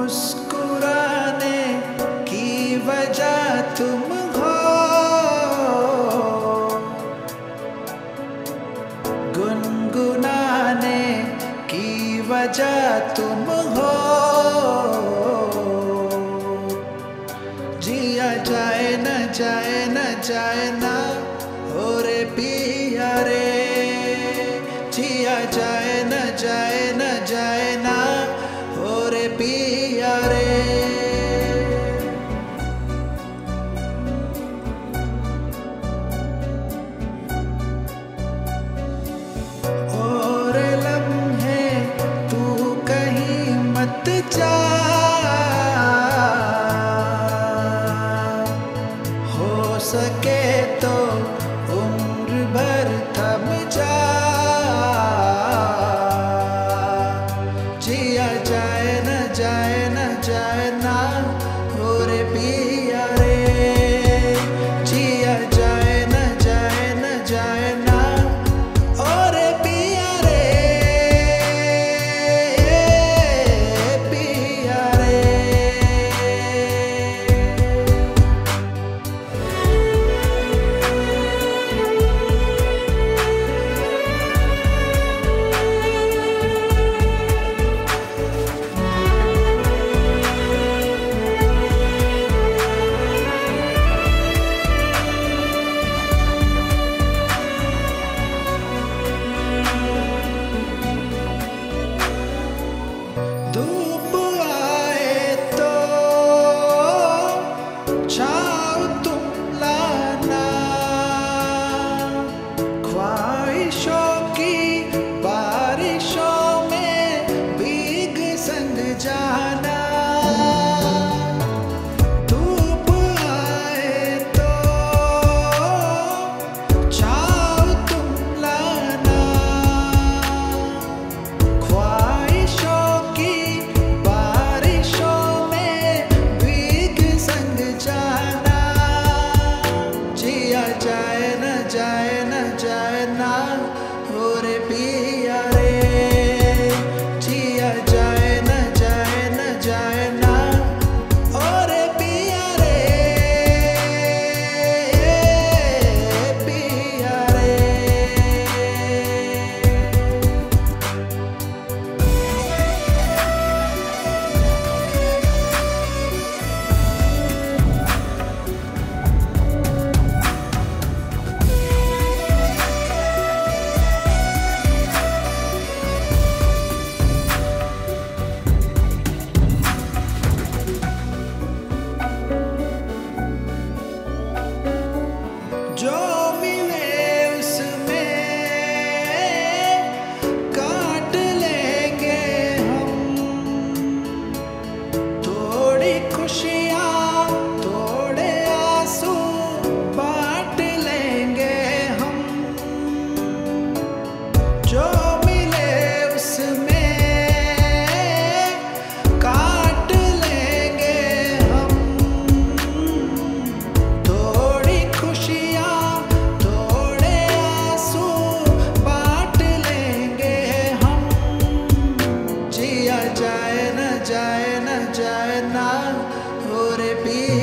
मुस्कुराने की वजह तुम हो। गुनगुनाने की वजह तुम हो। जिया जाए न जाए न जाए ना हो रे पिया रे। जिया जाए पिया जाए ना जाए ना जाए ना हो रे पिया